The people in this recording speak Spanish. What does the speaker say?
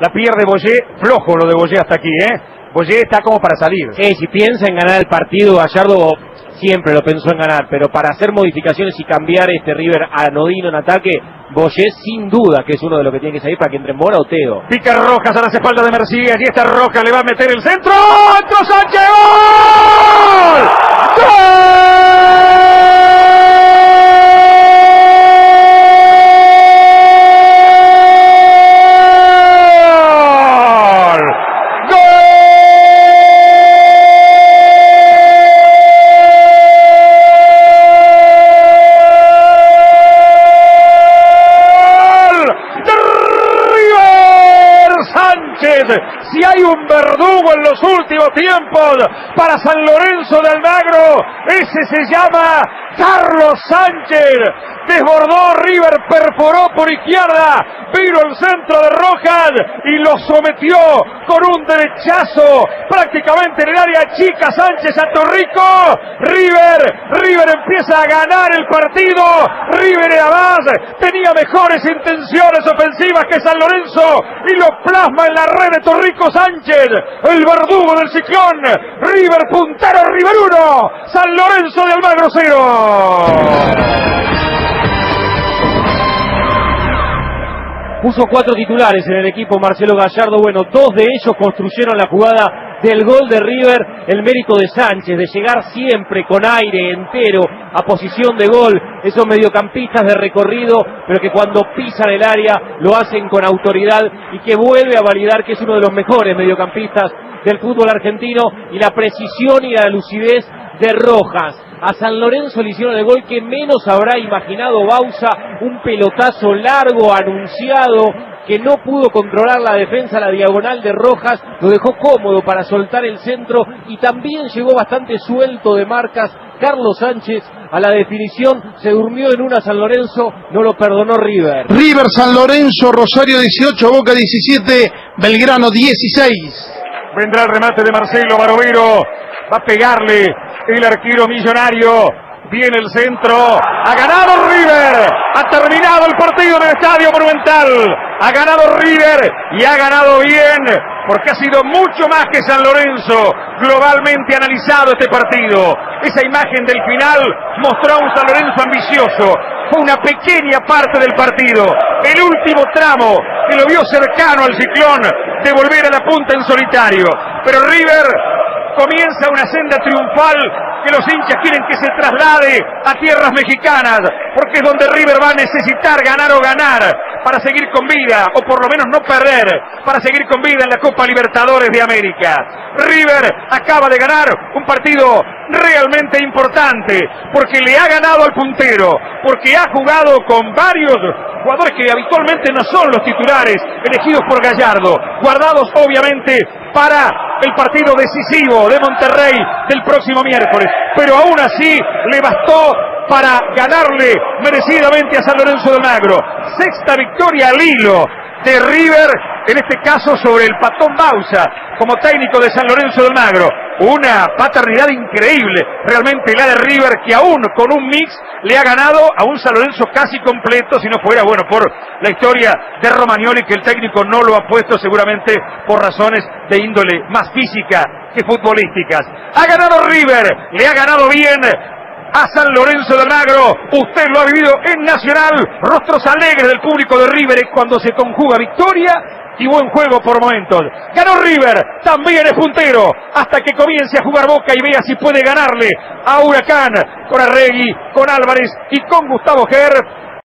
la pierde Boyé, flojo lo de Boyé hasta aquí, ¿eh? Boyé está como para salir. Sí, si piensa en ganar el partido, Gallardo siempre lo pensó en ganar, pero para hacer modificaciones y cambiar este River anodino en ataque, Boyé sin duda que es uno de los que tiene que salir para que entre Mora o Teo. Pica Rojas a las espaldas de Mercía, y esta Roca le va a meter el centro. ¡Otro Sánchez! ¡Gol! Si hay un verdugo en los últimos tiempos para San Lorenzo de Almagro, ese se llama Carlos Sánchez. Desbordó River, perforó por izquierda, vino el centro de Rojas y lo sometió con un derechazo prácticamente en el área chica Sánchez a Torrico. River, River empieza a ganar el partido. River tenía mejores intenciones ofensivas que San Lorenzo y lo plasma en la red de Torrico Sánchez, el verdugo del ciclón. River puntero, River 1, San Lorenzo de Almagro 0. Puso cuatro titulares en el equipo Marcelo Gallardo. Bueno, dos de ellos construyeron la jugada del gol de River. El mérito de Sánchez, de llegar siempre con aire entero a posición de gol. Esos mediocampistas de recorrido, pero que cuando pisan el área lo hacen con autoridad y que vuelve a validar que es uno de los mejores mediocampistas del fútbol argentino. Y la precisión y la lucidez de Rojas. A San Lorenzo le hicieron el gol que menos habrá imaginado Bausa, un pelotazo largo, anunciado, que no pudo controlar la defensa, la diagonal de Rojas, lo dejó cómodo para soltar el centro y también llegó bastante suelto de marcas. Carlos Sánchez a la definición, se durmió en una San Lorenzo, no lo perdonó River. River San Lorenzo, Rosario 18, Boca 17, Belgrano 16. Vendrá el remate de Marcelo Barovero, va a pegarle el arquero millonario. Viene el centro. Ha ganado River. Ha terminado el partido en el Estadio Monumental. Ha ganado River y ha ganado bien porque ha sido mucho más que San Lorenzo globalmente analizado este partido. Esa imagen del final mostró a un San Lorenzo ambicioso. Fue una pequeña parte del partido. El último tramo que lo vio cercano al ciclón de volver a la punta en solitario. Pero River comienza una senda triunfal que los hinchas quieren que se traslade a tierras mexicanas, porque es donde River va a necesitar ganar o ganar para seguir con vida, o por lo menos no perder, para seguir con vida en la Copa Libertadores de América. River acaba de ganar un partido realmente importante, porque le ha ganado al puntero, porque ha jugado con varios jugadores que habitualmente no son los titulares elegidos por Gallardo, guardados obviamente para el partido decisivo de Monterrey del próximo miércoles. Pero aún así le bastó para ganarle merecidamente a San Lorenzo de Magro. Sexta victoria al hilo de River, en este caso sobre el Patón Bausa, como técnico de San Lorenzo del Magro. Una paternidad increíble, realmente la de River, que aún con un mix le ha ganado a un San Lorenzo casi completo, si no fuera, bueno, por la historia de Romagnoli, que el técnico no lo ha puesto seguramente por razones de índole más física que futbolísticas. Ha ganado River, le ha ganado bien a San Lorenzo de Almagro. Usted lo ha vivido en Nacional. Rostros alegres del público de River cuando se conjuga victoria y buen juego por momentos. Ganó River, también es puntero, hasta que comience a jugar Boca y vea si puede ganarle a Huracán, con Arregui, con Álvarez y con Gustavo Ger